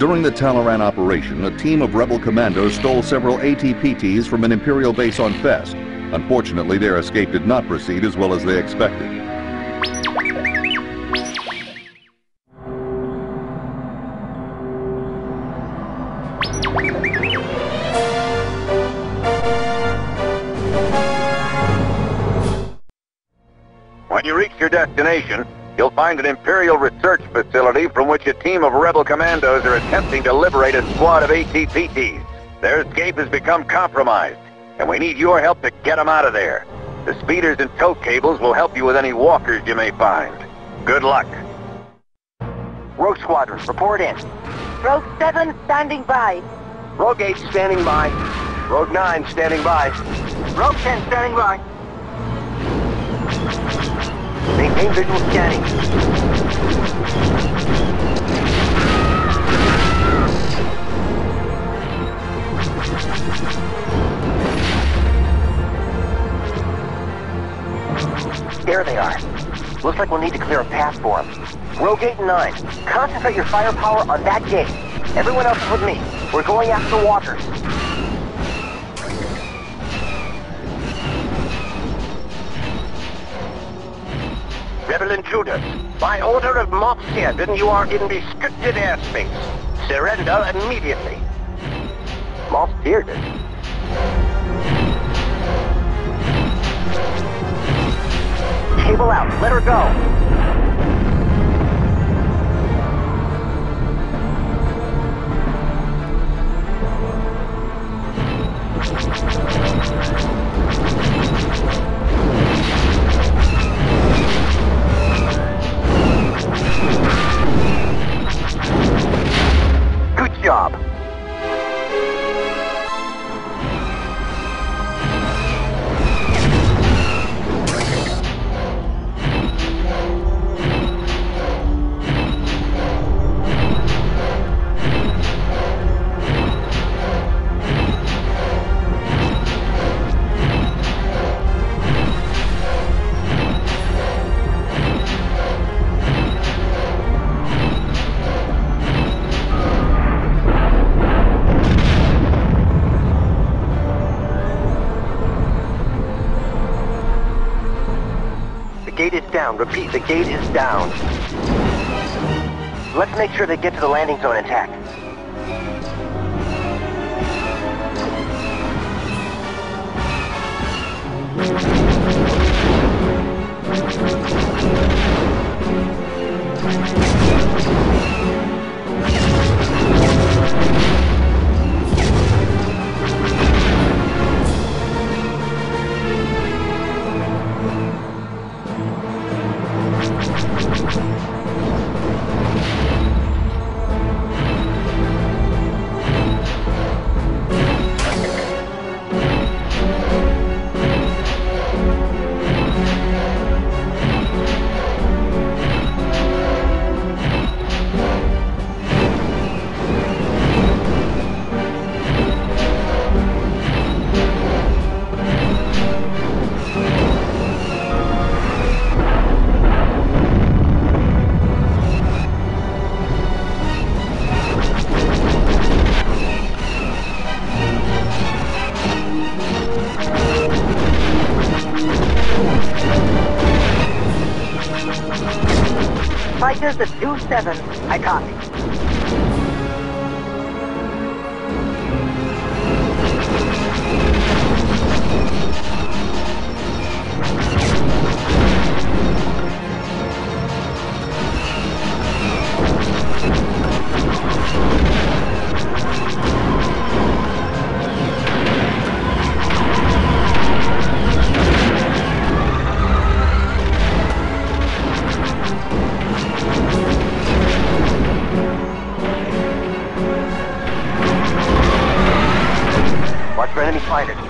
During the Taloraan operation, a team of rebel commandos stole several AT-PTs from an Imperial base on Fest. Unfortunately, their escape did not proceed as well as they expected. When you reach your destination, you'll find an Imperial research facility from which a team of rebel commandos are attempting to liberate a squad of AT-PTs. Their escape has become compromised, and we need your help to get them out of there. The speeders and tow cables will help you with any walkers you may find. Good luck. Rogue Squadron, report in. Rogue 7 standing by. Rogue 8 standing by. Rogue 9 standing by. Rogue 10 standing by. Maintain visual scanning. There they are. Looks like we'll need to clear a path for them. Rogue 8 and 9, concentrate your firepower on that gate. Everyone else is with me. We're going after walkers. Rebel intruders, by order of Moff Sid, you are in restricted airspace. Surrender immediately. Moff Seerdon. Cable out. Let her go. Down. Repeat, the gate is down. Let's make sure they get to the landing zone intact. Fighters at 2-7. I copy. Watch for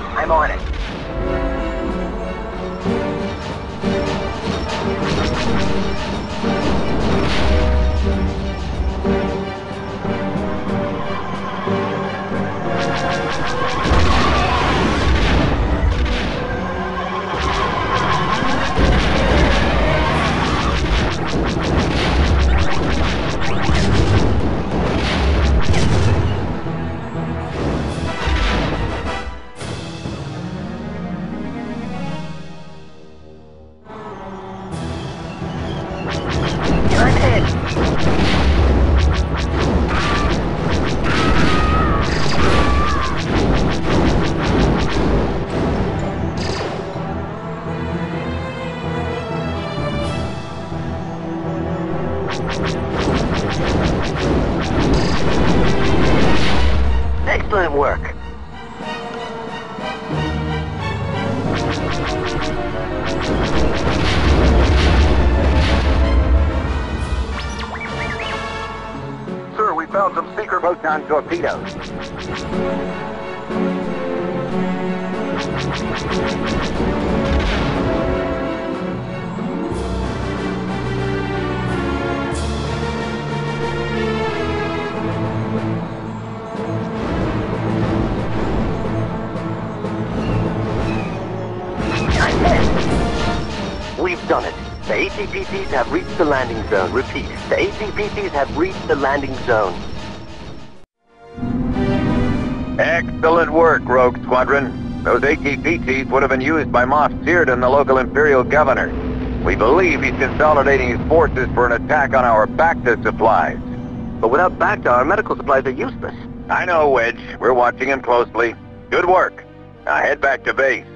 torpedoes. We've done it. The AT-PTs have reached the landing zone. Repeat, the AT-PTs have reached the landing zone. Excellent work, Rogue Squadron. Those AT-PTs would have been used by Moff Seerdon, the local Imperial governor. We believe he's consolidating his forces for an attack on our Bacta supplies. But without Bacta, our medical supplies are useless. I know, Wedge. We're watching him closely. Good work. Now head back to base.